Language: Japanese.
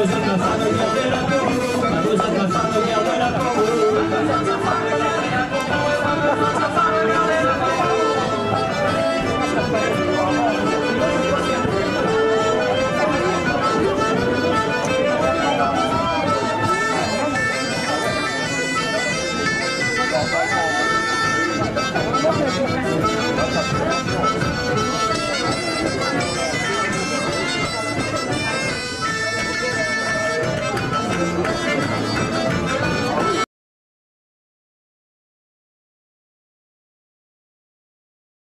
Dos almas, dos almas, dos almas, dos almas,